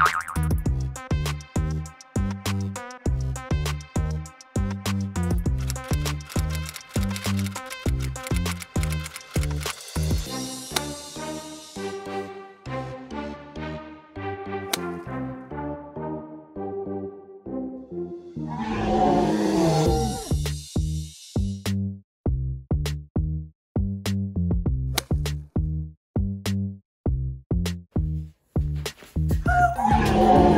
Bye. Christ.